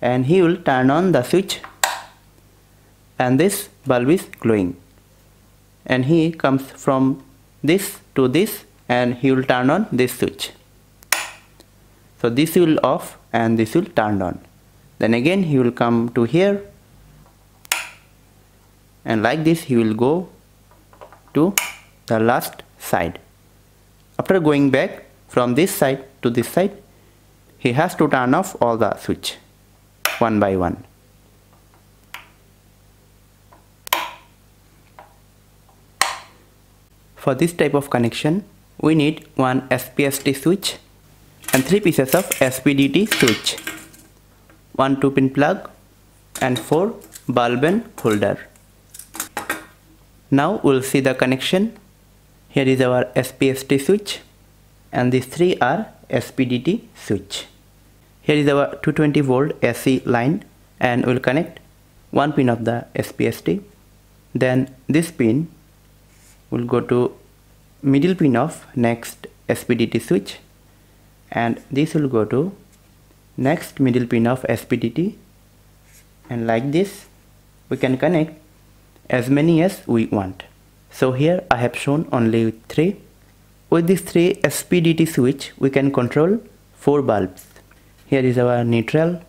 and he will turn on the switch. And this bulb is glowing. And he comes from this to this and he will turn on this switch. So this will off and this will turn on. Then again he will come to here. And like this he will go to the last side. After going back from this side to this side he has to turn off all the switch one by one for this type of connection we need one SPST switch and three pieces of SPDT switch one 2 pin plug and four bulb and holder now we'll see the connection. Here is our SPST switch and these three are SPDT switch. Here is our 220 volt AC line and we'll connect one pin of the SPST. Then this pin will go to middle pin of next SPDT switch and this will go to next middle pin of SPDT and like this we can connect as many as we want. So here I have shown only 3. With this 3 SPDT switch we can control 4 bulbs. Here is our neutral.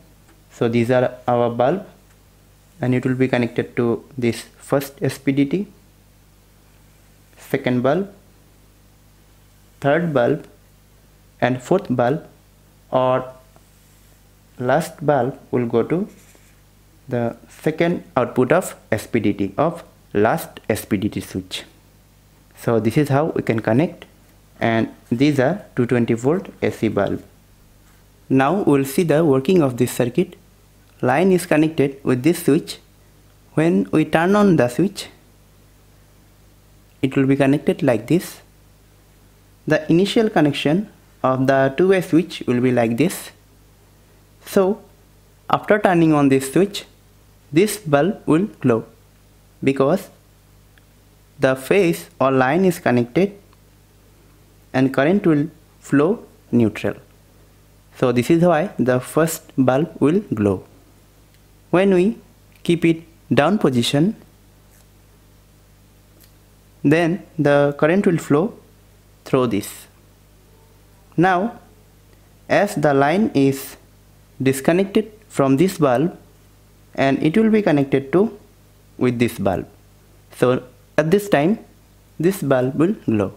So these are our bulb and it will be connected to this first SPDT, second bulb, third bulb and fourth bulb or last bulb will go to the second output of SPDT of last SPDT switch. So this is how we can connect and these are 220 volt AC bulb. Now we will see the working of this circuit. Line is connected with this switch. When we turn on the switch, it will be connected like this. The initial connection of the two-way switch will be like this. So after turning on this switch, this bulb will glow because the phase or line is connected and current will flow neutral. So this is why the first bulb will glow. When we keep it down position then the current will flow through this. Now as the line is disconnected from this bulb and it will be connected to with this bulb. So at this time this bulb will glow.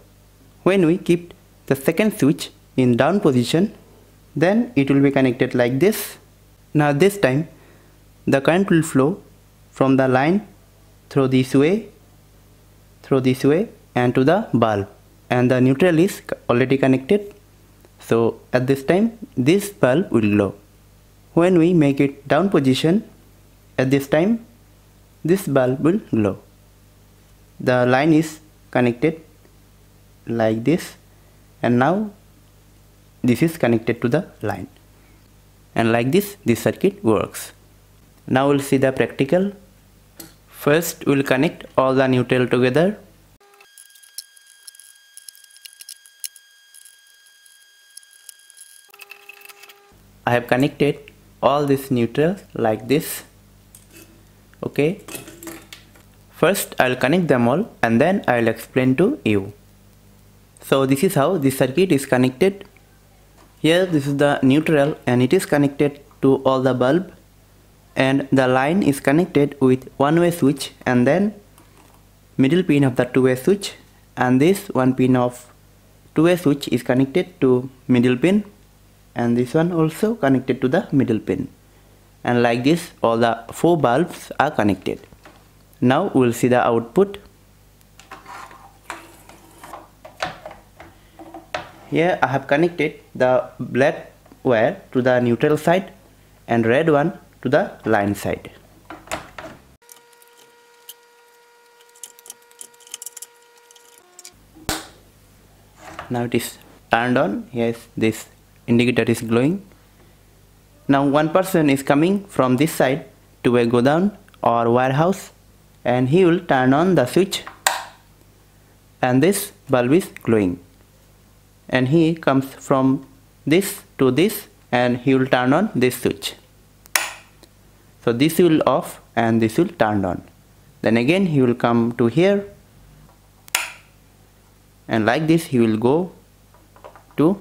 When we keep the second switch in down position then it will be connected like this. Now this time the current will flow from the line through this way through this way and to the bulb and the neutral is already connected so at this time this bulb will glow when we make it down position at this time, this bulb will glow. The line is connected like this and now this is connected to the line. And like this, this circuit works. Now we'll see the practical. First, we'll connect all the neutral together. I have connected all these neutrals like this okay first I'll connect them all and then I'll explain to you so this is how this circuit is connected here this is the neutral and it is connected to all the bulb and the line is connected with one way switch and then middle pin of the two way switch and this one pin of two way switch is connected to middle pin and this one also connected to the middle pin. And like this all the four bulbs are connected. Now we'll see the output here I have connected the black wire to the neutral side and red one to the line side. Now it is turned on. Yes this indicator is glowing. Now one person is coming from this side to a godown or warehouse and he will turn on the switch. And this bulb is glowing and he comes from this to this and he will turn on this switch. So this will off and this will turned on. Then again he will come to here and like this he will go to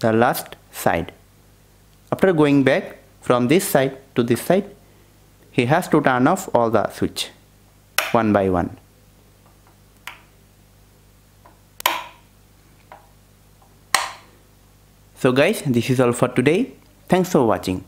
the last side. After going back from this side to this side he has to turn off all the switch one by one so guys this is all for today. Thanks for watching